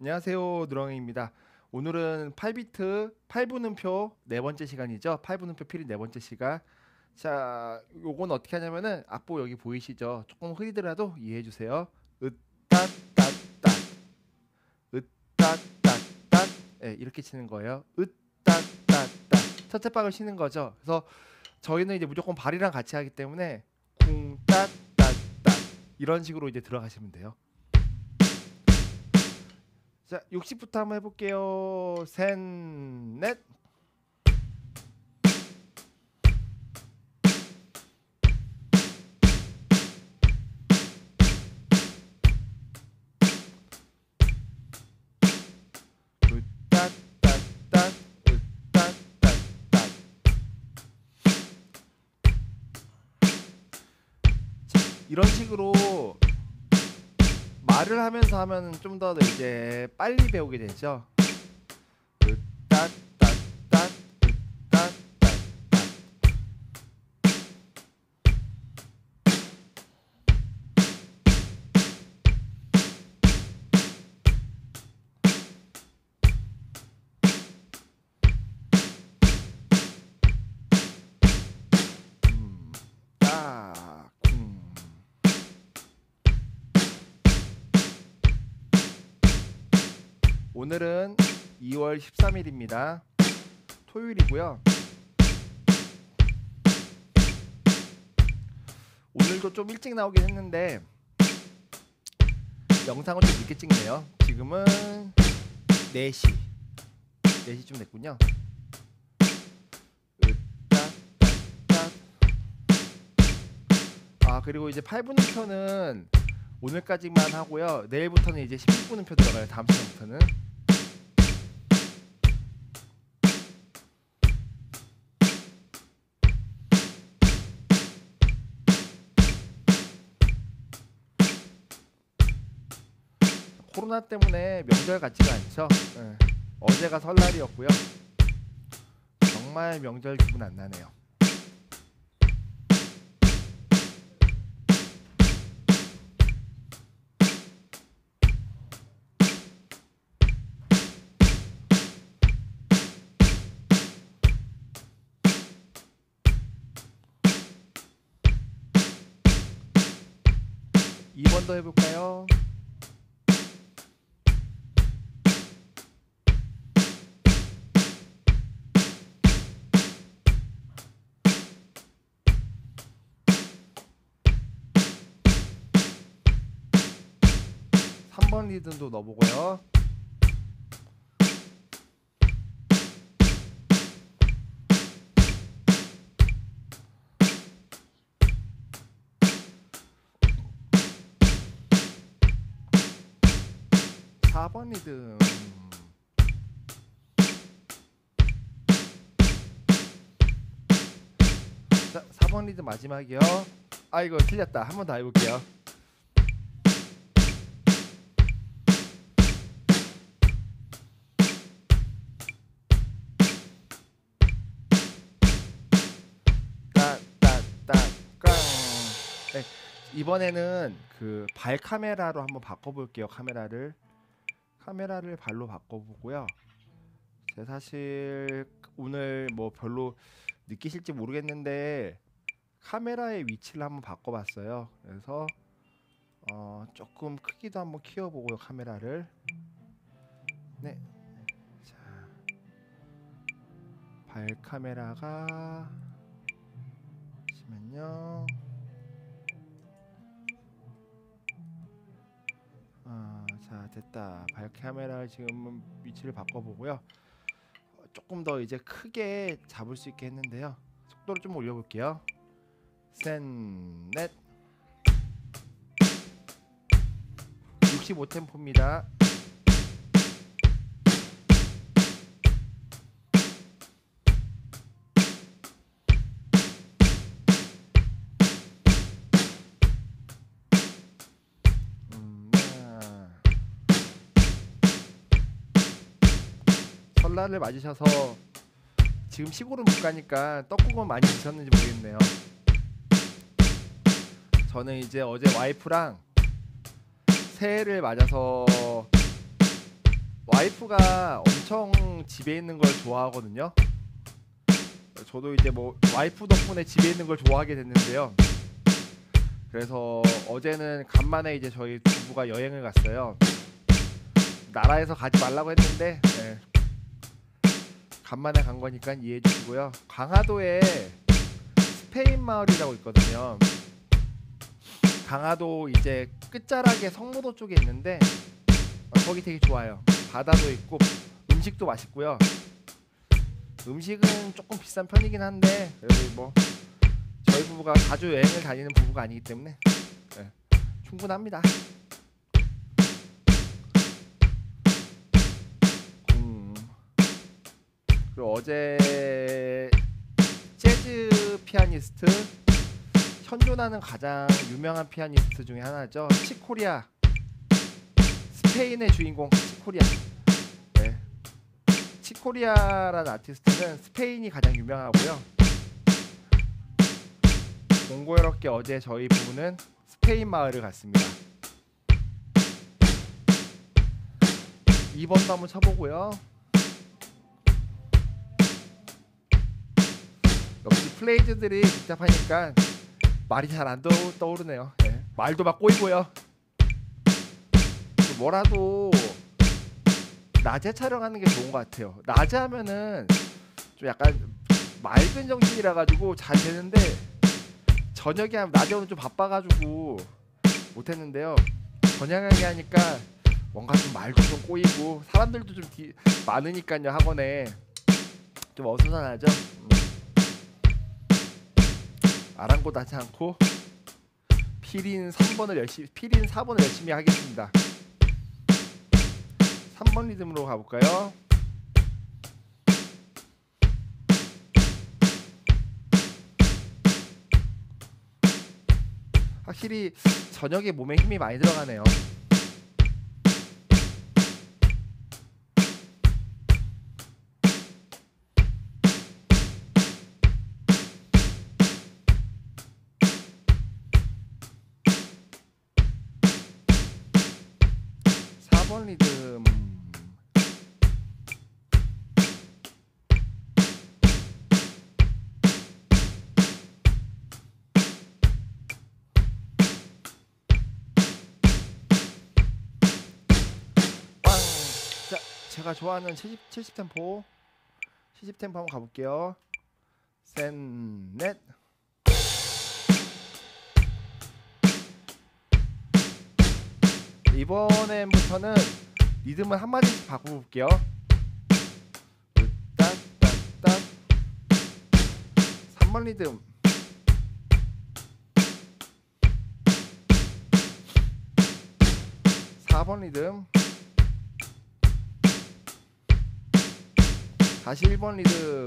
안녕하세요 누렁이입니다. 오늘은 8비트 8분음표 네 번째 시간이죠. 8분음표 필인 네 번째 시간. 자 요건 어떻게 하냐면은 악보 여기 보이시죠? 조금 흐리더라도 이해해 주세요. 으따따따. 으따따따. 네, 이렇게 치는 거예요. 으따따따. 첫째 박을 치는 거죠. 그래서 저희는 이제 무조건 발이랑 같이 하기 때문에 쿵따따따. 이런 식으로 이제 들어가시면 돼요 자, 60부터 한번 해볼게요. 셋, 넷. 이런 식으로 말을 하면서 하면 좀 더 이제 빨리 배우게 되죠. 으따 오늘은 2월 13일입니다. 토요일이고요. 오늘도 좀 일찍 나오긴 했는데 영상을 좀 늦게 찍네요. 지금은 4시 4시쯤 됐군요. 아 그리고 이제 8분음표는 오늘까지만 하고요. 내일부터는 이제 16분음표 들어가요. 다음 시간부터는. 코로나 때문에 명절 같지가 않죠. 예. 어제가 설날이었고요. 정말 명절 기분 안 나네요. 이번 더 해볼까요? 삼번 리듬도 넣어보고요. 사번 리듬. 자, 4번 리듬 마지막이요. 아 이거 틀렸다. 한 번 더 해볼게요. 네, 이번에는 그 발 카메라로 한번 바꿔볼게요. 카메라를 카메라를 발로 바꿔보고요. 제가 사실 오늘 뭐 별로 느끼실지 모르겠는데 카메라의 위치를 한번 바꿔봤어요. 그래서 어, 조금 크기도 한번 키워보고요. 카메라를 네, 자, 발 카메라가 잠시만요. 아, 자 됐다. 발 카메라 지금 위치를 바꿔보고요. 어, 조금 더 이제 크게 잡을 수 있게 했는데요. 속도를 좀 올려볼게요. 셋, 넷. 65 템포입니다. 설날을 맞으셔서 지금 시골은 못 가니까 떡국은 많이 드셨는지 모르겠네요. 저는 이제 어제 와이프랑 새해를 맞아서 와이프가 엄청 집에 있는 걸 좋아하거든요. 저도 이제 뭐 와이프 덕분에 집에 있는 걸 좋아하게 됐는데요. 그래서 어제는 간만에 이제 저희 부부가 여행을 갔어요. 나라에서 가지 말라고 했는데 예. 간만에 간 거니까 이해해 주시고요. 강화도에 스페인 마을이라고 있거든요. 강화도 이제 끝자락에 성무도 쪽에 있는데 어, 거기 되게 좋아요. 바다도 있고 음식도 맛있고요. 음식은 조금 비싼 편이긴 한데 여기 뭐 저희 부부가 자주 여행을 다니는 부부가 아니기 때문에 네, 충분합니다. 그리고 어제 재즈 피아니스트 현존하는 가장 유명한 피아니스트 중에 하나죠. 칙 코리아 스페인의 주인공 칙 코리아. 네. 칙 코리아라는 아티스트는 스페인이 가장 유명하고요. 공고롭게 어제 저희 부부는 스페인 마을을 갔습니다. 2번 도 한번 쳐보고요. 플레이즈들이 복잡하니까 말이 잘 안 떠오르네요. 네. 말도 막 꼬이고요. 뭐라도 낮에 촬영하는 게 좋은 것 같아요. 낮에 하면은 좀 약간 맑은 정신이라 가지고 잘 되는데 저녁에 하면 낮에 오늘 좀 바빠가지고 못했는데요. 저녁에 하니까 뭔가 좀 말도 좀 꼬이고 사람들도 좀 디, 많으니까요 학원에 좀 어수선하죠. 음. 아랑곳하지 않고 필인 3번을 열심히 필인 4번을 열심히 하겠습니다. 3번 리듬으로 가볼까요? 확실히 저녁에 몸에 힘이 많이 들어가네요. 번 리듬. 빵. 자, 제가 좋아하는 70, 70 템포. 70 템포 한번 가볼게요. 셋넷 이번엔부터는 리듬을 한 마디씩 바꿔볼게요. 딱딱딱. 3번 리듬. 사번 리듬. 다시 1번 리듬.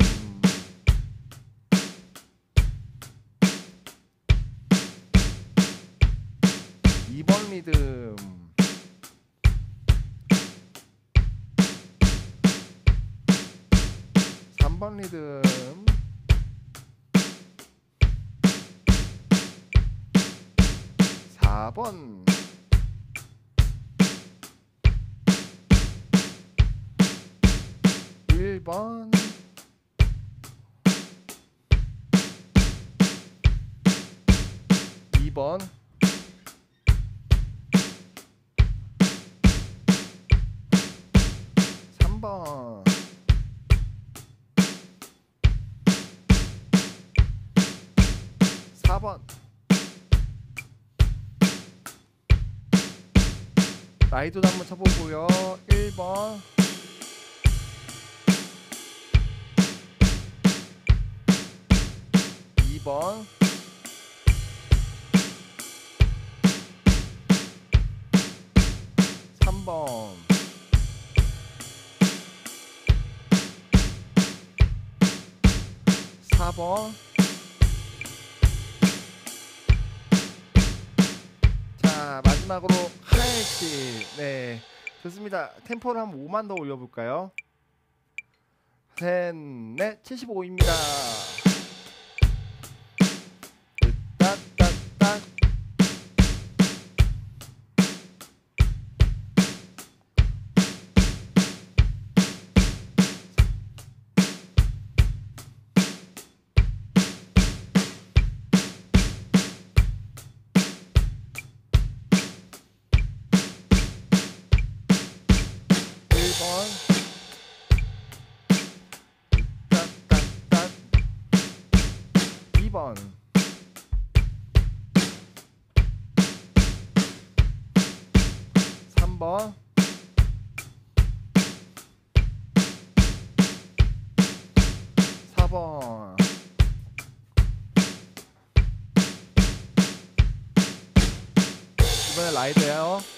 2번 리듬 3번 리듬. 4번. 1번. 2번. 3번 4번. 라이드도 한번 쳐보고요. 1번. 2번. 3번. 4번 마지막으로 하이치 네 좋습니다. 템포를 한 5만 더 올려볼까요? 셋넷 75입니다 2번. 3번. 4번. 이번에 라이드예요.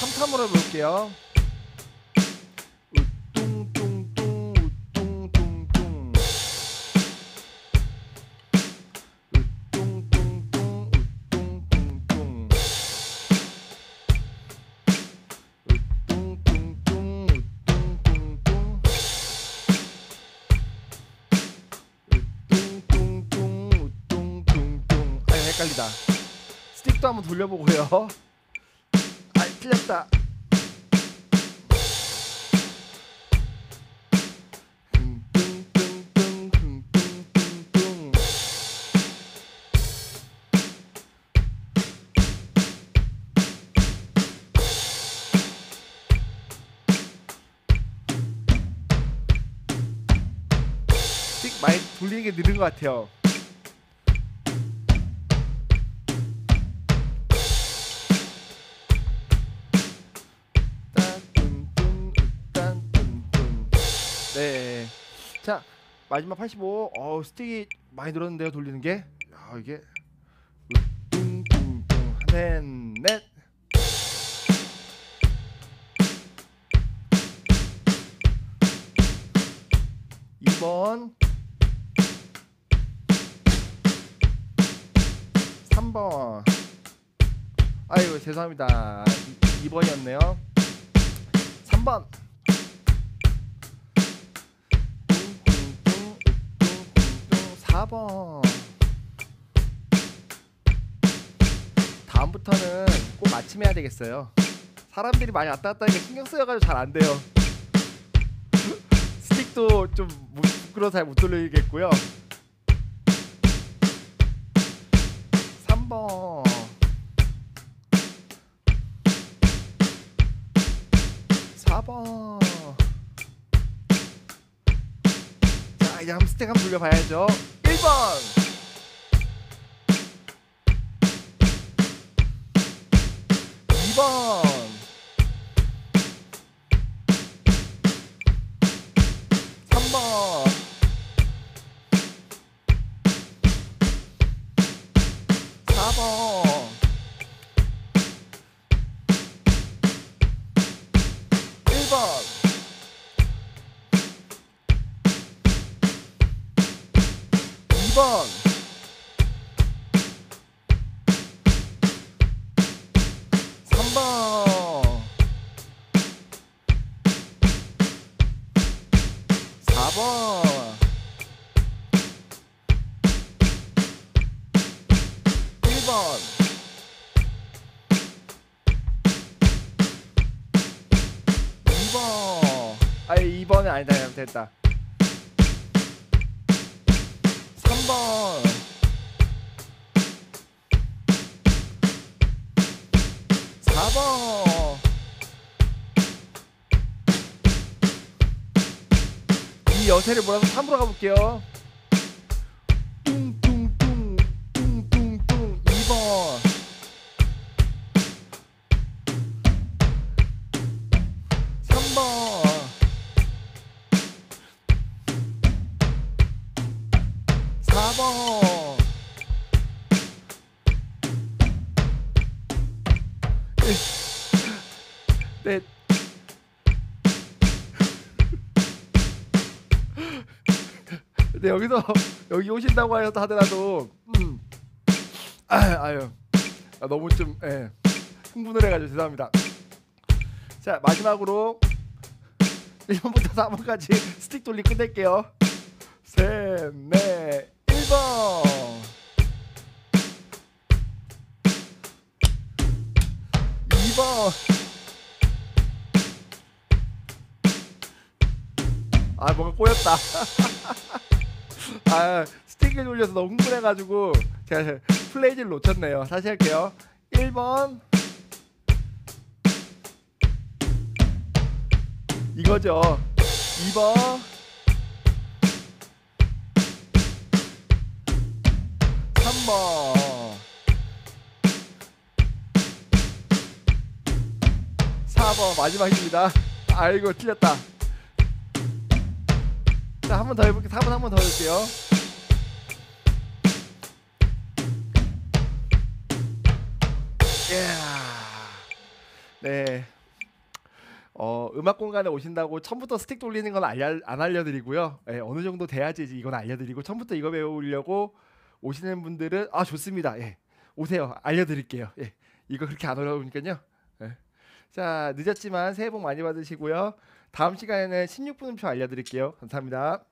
탐탐으로 해볼게요. 우뚱뚱뚱 우뚱뚱뚱 우뚱뚱뚱 우뚱뚱뚱 우뚱뚱뚱 우뚱뚱뚱 우뚱뚱뚱 우뚱뚱뚱 아 헷갈리다 스틱도 한번 돌려보고요 아 틀렸다. 많이 돌리는 게 느는 것 같아요. 자 마지막 85. 어 스틱이 많이 늘었는데요 돌리는 게. 야 이게 뚱뚱뚱 넷 넷. 이번 3번 아이고 죄송합니다 2번이었네요 3번 4번. 다음부터는 꼭 맞춤해야 되겠어요. 사람들이 많이 왔다 갔다 하니까 신경 쓰여가지고 잘 안 돼요. 스틱도 좀 무- 부끄러워서 잘못 돌리겠고요. 3번. 4번. 자 이제 한번 스택 한번 돌려봐야죠 1번. 2번. 3번. 4번. 1번. 2번. 아니 2번은 아니다. 잘못했다 3번. 4번. 이 여세를 몰아서 3으로 가볼게요 근데 여기서 여기 오신다고 하여서 하더라도 음. 아, 아유 아, 너무 좀 예, 흥분을 해가지고 죄송합니다. 자 마지막으로 1번부터 4번까지 스틱 돌리 끝낼게요. 셋, 넷, 1번 2번 2번 아 뭔가 꼬였다 아 스틱을 돌려서 너무 흥분해가지고 제가 플레이지를 놓쳤네요. 다시 할게요. 1번. 이거죠. 2번. 3번. 4번. 마지막입니다. 아이고 틀렸다 자 한 번 더 해볼게요 4번 한 번 더 해볼게요 네. 어, 음악 공간에 오신다고 처음부터 스틱 돌리는 건 알려, 안 알려드리고요. 예, 어느 정도 돼야지 이건 알려드리고 처음부터 이거 배우려고 오시는 분들은 아 좋습니다. 예, 오세요. 알려드릴게요. 예, 이거 그렇게 안 어려우니까요. 예. 자 늦었지만 새해 복 많이 받으시고요. 다음 시간에는 16분 음표 알려드릴게요. 감사합니다.